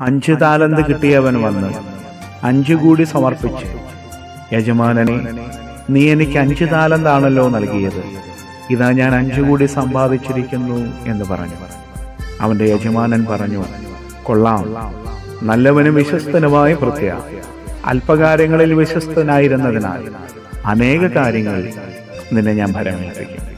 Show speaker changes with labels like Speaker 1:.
Speaker 1: അഞ്ച് താലന്ത് കിട്ടിയവൻ വന്ന് അഞ്ചു കൂടി സമർപ്പിച്ചു. യജമാനനെ നീ എനിക്ക് അഞ്ച് താലന്താണല്ലോ നൽകിയത്. ഇതാ ഞാൻ അഞ്ചു കൂടി സമ്പാദിച്ചിരിക്കുന്നു എന്ന് പറഞ്ഞു. അവന്റെ യജമാനൻ പറഞ്ഞു കൊള്ളാം. നല്ലവനും വിശ്വസ്തനുമായ പ്രത്യ. അല്പകാര്യങ്ങളിൽ വിശ്വസ്തനായിരുന്നതിനാൽ അനേക കാര്യങ്ങൾ നിന്നെ ഞാൻ ഭരമേൽപ്പിക്കും.